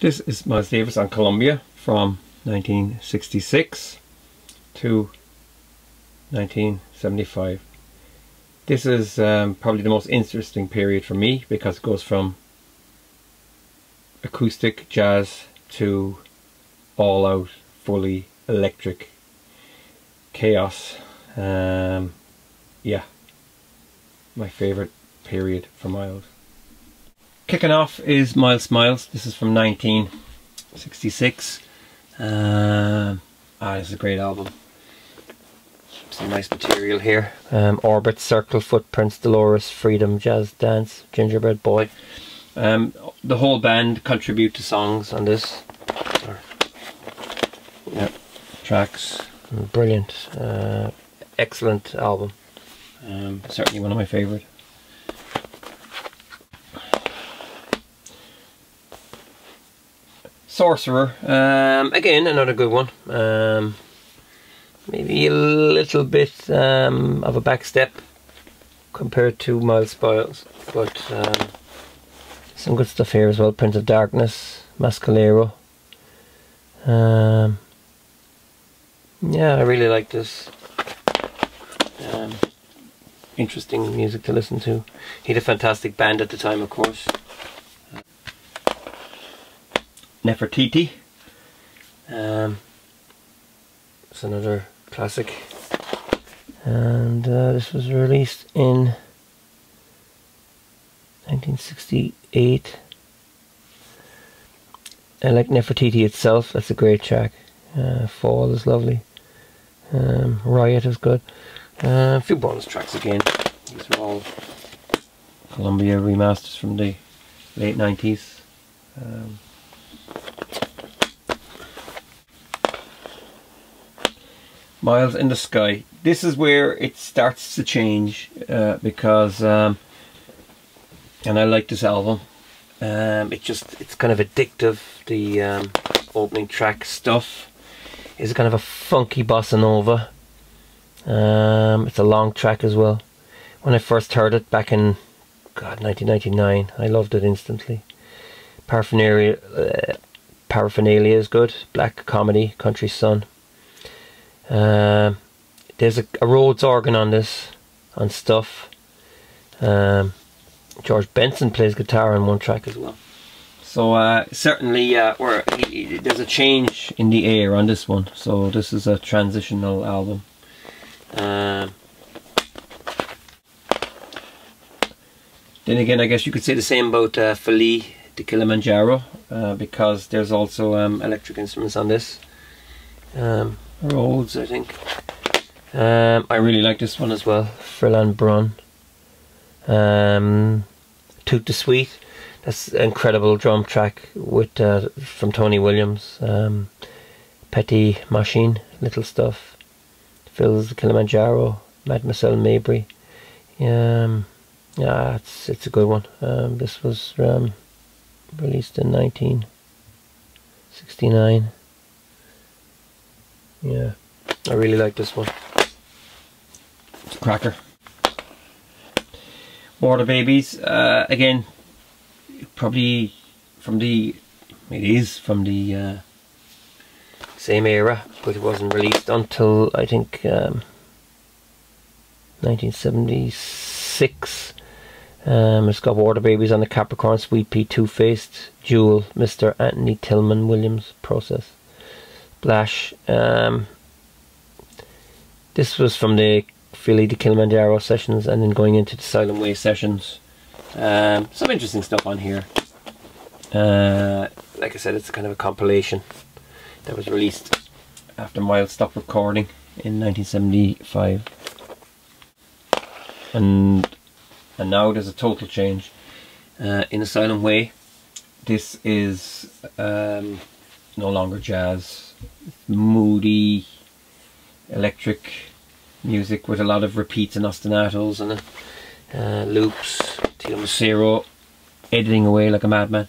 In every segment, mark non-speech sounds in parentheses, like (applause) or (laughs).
This is Miles Davis on Columbia from 1966 to 1975. This is um, probably the most interesting period for me because it goes from acoustic jazz to all out fully electric chaos. Um, yeah. My favorite period for Miles Kicking off is Miles Smiles. This is from 1966. Um, ah, is a great album. Some nice material here. Um, Orbit, Circle, Footprints, Dolores, Freedom, Jazz Dance, Gingerbread Boy. Um, the whole band contribute to songs on this. Yeah, tracks. Brilliant. Uh, excellent album. Um, certainly one of my favourite. Sorcerer, um, again another good one. Um, maybe a little bit um, of a back step compared to Miles Smiles, but um, some good stuff here as well. Prince of Darkness, Masqualero. Um, yeah, I really like this. Um, interesting music to listen to. He had a fantastic band at the time, of course. Nefertiti. Um, it's another classic. And uh, this was released in 1968. I like Nefertiti itself, that's a great track. Uh, Fall is lovely. Um, Riot is good. Uh, a few bonus tracks again. These are all Columbia remasters from the late 90s. Um, Miles in the Sky. This is where it starts to change uh, because, um, and I like this album. Um, it just it's kind of addictive. The um, opening track stuff is kind of a funky bossa nova. Um, it's a long track as well. When I first heard it back in God 1999, I loved it instantly. Paraphernalia, uh, paraphernalia is good. Black comedy, Country Son. Um, there's a, a, Rhodes organ on this, on stuff. Um, George Benson plays guitar on one track as well. So uh, certainly, uh, or there's a change in the air on this one. So this is a transitional album. Um, then again, I guess you could say the same about uh, the Kilimanjaro, uh, because there's also um, electric instruments on this. Um, Rhodes, I think. Um, I really like this one as well. Frelon Brun. Um, Tout de Suite. That's incredible drum track with uh, from Tony Williams. Um, Petits Machins, little stuff. Phil's Kilimanjaro. Mademoiselle Mabry. Um, yeah, it's it's a good one. Um, this was um, released in 1969. Yeah, I really like this one. It's a cracker. Water Babies, uh, again, probably from the, it is from the uh, same era, but it wasn't released until I think um, 1976. Um, it's got Water Babies on the Capricorn, Sweet Pea, Two Faced, Jewel, Mr. Anthony Tillmon Williams process. Splash. Um, this was from the Filles de Kilimanjaro sessions and then going into the Silent Way sessions. Um, some interesting stuff on here. Uh, like I said, it's kind of a compilation that was released after Miles stopped recording in 1975. And and now there's a total change. Uh, in a silent way, this is um, no longer jazz moody electric music with a lot of repeats and ostinatos and uh, loops. Teo Macero editing away like a madman.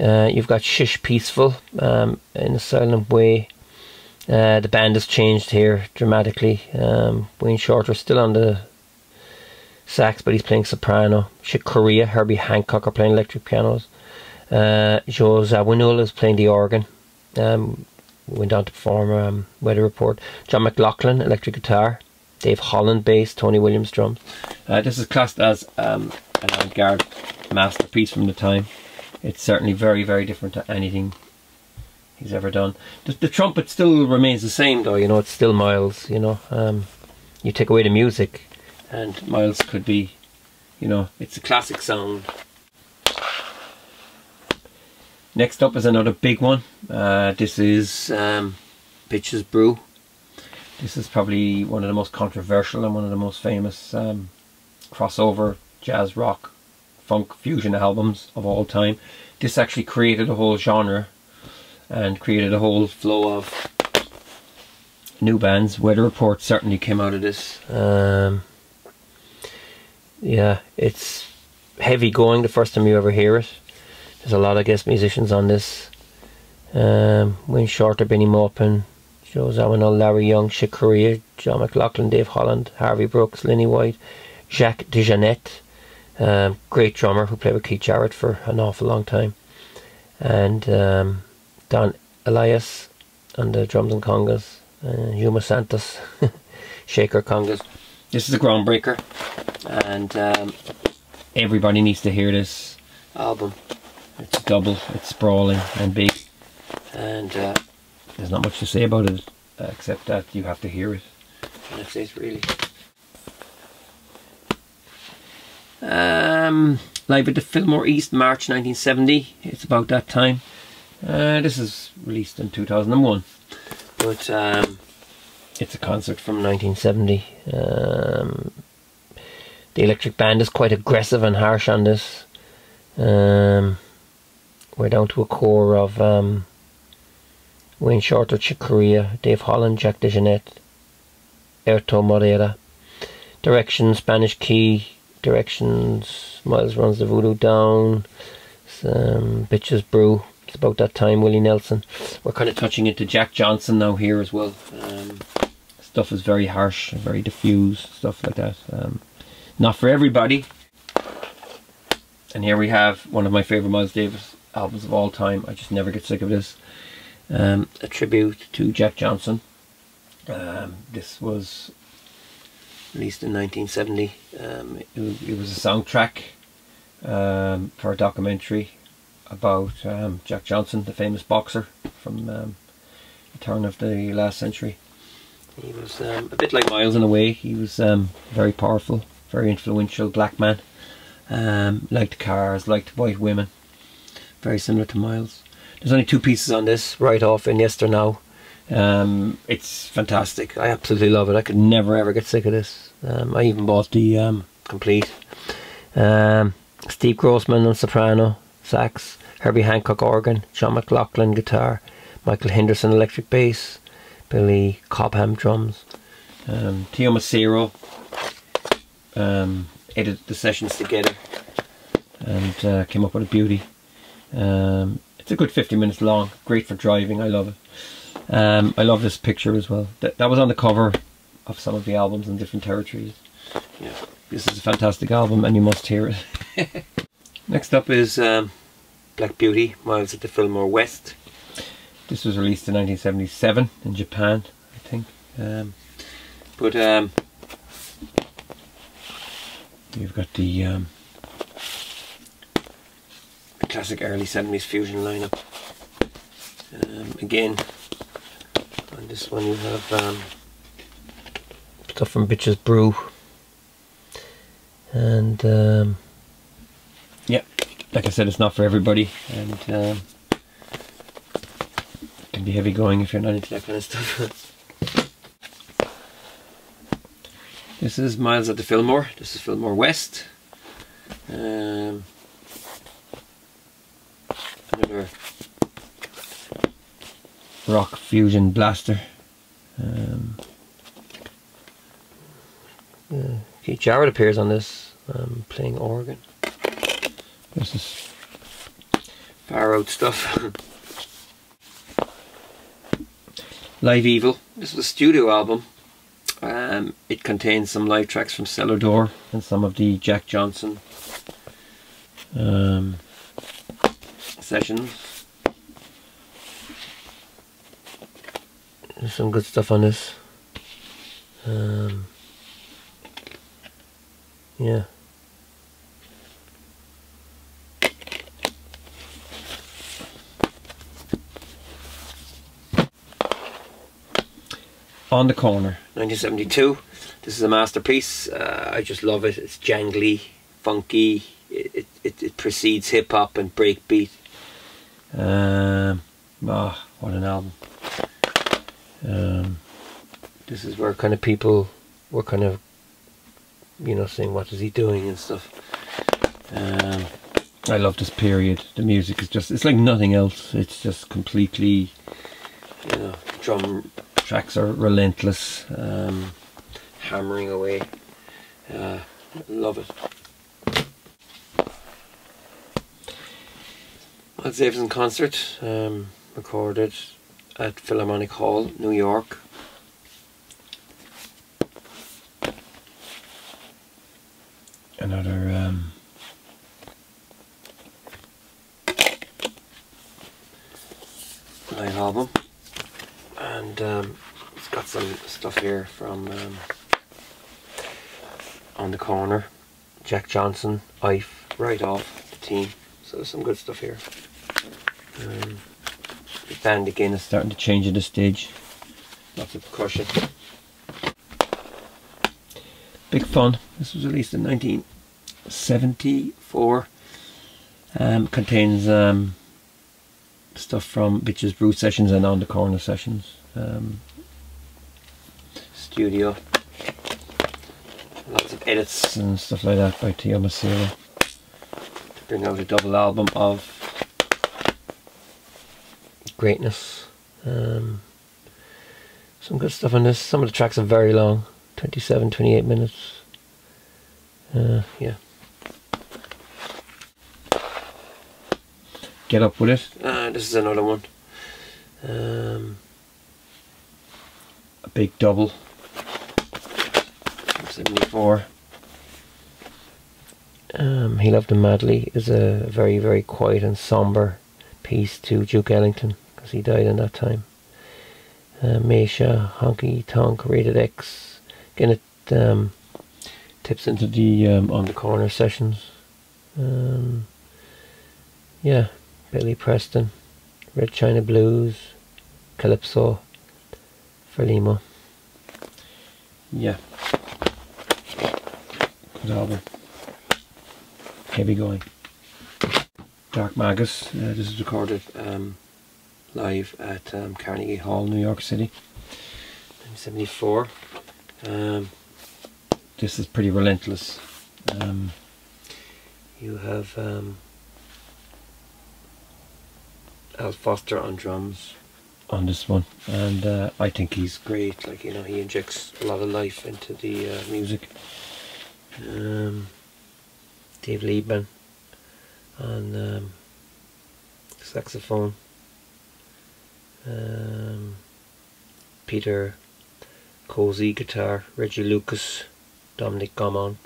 Uh, you've got Shish Peaceful um, in a silent way. Uh, the band has changed here dramatically. Um, Wayne Shorter still on the sax, but he's playing soprano. Corea, Herbie Hancock are playing electric pianos. Uh, Joe Zawinul is playing the organ. Um, went on to perform um, Weather Report. John McLaughlin, electric guitar. Dave Holland, bass. Tony Williams, drums. Uh, this is classed as um, an avant-garde masterpiece from the time. It's certainly very, very different to anything he's ever done. The, the trumpet still remains the same, though. You know, it's still Miles. You know, um, you take away the music, and Miles could be, you know, it's a classic sound. Next up is another big one. Uh, this is um, Brew. This is probably one of the most controversial and one of the most famous um, crossover jazz rock funk fusion albums of all time. This actually created a whole genre and created a whole flow of new bands. Weather Report certainly came out of this. Um, yeah, it's heavy going the first time you ever hear it. There's a lot of guest musicians on this. Um, Wayne Shorter, Bennie Maupin, Joe Zawinul, Larry Young, Corea, John McLaughlin, Dave Holland, Harvey Brooks, Lenny White, Jack DeJohnette, um, great drummer who played with Keith Jarrett for an awful long time, and um, Don Alias on the drums and congas, uh, Juma Santos, (laughs) shaker congas. This is a groundbreaker, and um, everybody needs to hear this album. It's double, it's sprawling and big, and uh, there's not much to say about it uh, except that you have to hear it. And that's really. Um, live at the Fillmore East, March 1970. It's about that time. Uh, this is released in 2001, but um, it's a concert from 1970. Um, the electric band is quite aggressive and harsh on this. Um, we're down to a core of um, Wayne Shorter, Chick Corea, Dave Holland, Jack DeJohnette, Airto Moreira. Direction, Spanish key, directions, Miles runs the voodoo down, bitches brew. It's about that time, Willie Nelson. We're kind of touching into Jack Johnson now here as well. Um, stuff is very harsh, very diffuse, stuff like that. Um, not for everybody. And here we have one of my favourite Miles Davis albums of all time. I just never get sick of this. Um, a tribute to Jack Johnson. Um, this was released in 1970. Um, it, it, was a soundtrack um, for a documentary about um, Jack Johnson, the famous boxer from um, the turn of the last century. He was a bit like Miles in a way. He was very powerful, very influential black man. liked cars, liked white women very similar to Miles. There's only two pieces on this, right off in Yesternow. Um, it's fantastic. I absolutely love it. I could never ever get sick of this. Um, I even bought the um, complete. Um, Steve Grossman on soprano, sax, Herbie Hancock organ, John McLaughlin guitar, Michael Henderson electric bass, Billy Cobham drums. Um, Teo Macero um, edited the sessions together and uh, came up with a beauty. Um, it's a good 50 minutes long, great for driving, I love it. Um, I love this picture as well. That, that was on the cover of some of the albums in different territories. Yeah, this is a fantastic album and you must hear it. (laughs) Next up is um, Black Beauty, Miles at the Fillmore West. This was released in 1977 in Japan, I think. Um, but um, you've got the um, classic early 70s fusion lineup. Um, again, on this one you have um, stuff from Bitches Brew. And um, yeah, like I said, it's not for everybody, and can be heavy going if you're not into that kind of stuff. (laughs) this is Miles at the Fillmore. This is Fillmore West. Um, another rock fusion blaster. Um, yeah. Keith Jarrett appears on this um, playing organ. This is far out stuff. (laughs) Live Evil. This is a studio album. Um, it contains some live tracks from Cellar Door and some of the Jack Johnson um, sessions. There's some good stuff on this. Um, yeah. On the Corner, 1972. This is a masterpiece. Uh, I just love it. It's jangly, funky. It it, it precedes hip hop and breakbeat. Um, oh, what an album! Um, this is where kind of people were kind of, you know, saying what is he doing and stuff. Um, I love this period. The music is just, it's like nothing else. It's just completely, you know, drum tracks are relentless, um, hammering away. Uh, love it. Miles Davidson concert, um, recorded at Philharmonic Hall, New York. Another um, live album and um, it's got some stuff here from um, on the corner. Jack Johnson, Ife, right off the team. So some good stuff here. Um, the band again is starting to change at this stage. Lots of percussion. Big Fun. This was released in 1974 um, contains um, stuff from Bitches Brew sessions and On the Corner sessions um, studio. Lots of edits and stuff like that by Teo Macero to bring out a double album of greatness. Um, some good stuff on this. Some of the tracks are very long 27 28 minutes. Uh, yeah. Get up with it. Uh, this is another one. Um, a big double. 74 um, He Loved Him Madly is a very very quiet and somber piece to Duke Ellington because he died in that time. Uh, Honky Tonk, Rated X again it um, tips into the um, on the corner sessions. Um, yeah Billy Preston Red China Blues Calypso Frelimo. Yeah. Good album. Heavy going. Dark Magus. Uh, this is recorded um, live at um, Carnegie Hall, New York City. 1974. Um, this is pretty relentless. Um, you have um, Al Foster on drums, on this one. And uh, I think he's great. Like you know he injects a lot of life into the uh, music. Um, Dave Liebman on um, saxophone. Um, Pete Cosey guitar. Reggie Lucas Dominique Gaumont.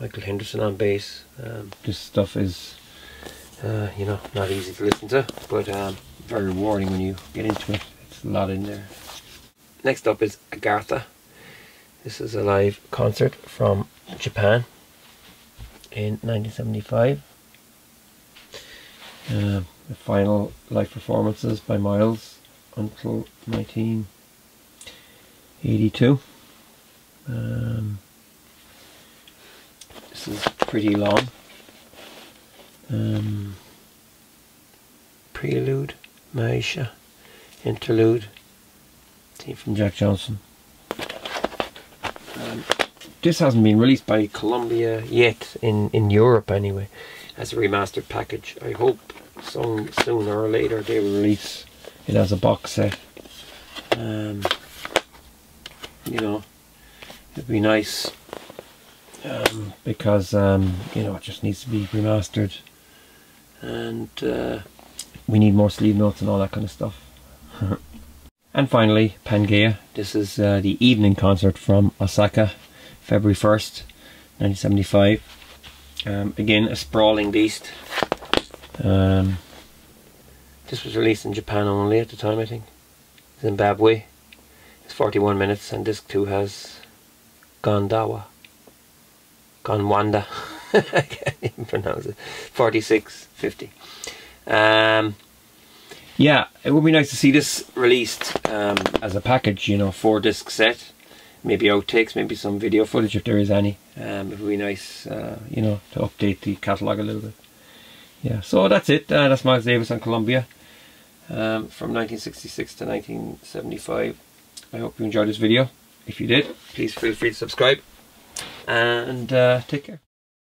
Michael Henderson on bass. Um, this stuff is uh, you know not easy to listen to but um, very rewarding when you get into it. It's a lot in there. Next up is Agartha. This is a live concert from Japan in 1975. Uh, the final live performances by Miles until 1982. Um, this is pretty long. Um, prelude. Maisha, Interlude, team from Jack Johnson. Um, this hasn't been released by Columbia yet in, in Europe anyway as a remastered package. I hope some sooner or later they will release it as a box set. Um, you know, it'd be nice um, because um, you know it just needs to be remastered and uh, we need more sleeve notes and all that kind of stuff. (laughs) and finally, Pangaea. This is uh, the evening concert from Osaka, February 1st, 1975. Um, again, a sprawling beast. Um, this was released in Japan only at the time, I think. Zimbabwe. It's 41 minutes, and disc 2 has Gondawa. Gonwanda. (laughs) I can't even pronounce it. 46.50. Um, yeah, it would be nice to see this released um, as a package, you know, four disc set. Maybe outtakes, maybe some video footage if there is any. Um, it would be nice, uh, you know, to update the catalogue a little bit. Yeah, so that's it. Uh, that's Miles Davis on Columbia um, from 1966 to 1975. I hope you enjoyed this video. If you did, please feel free to subscribe and uh, take care.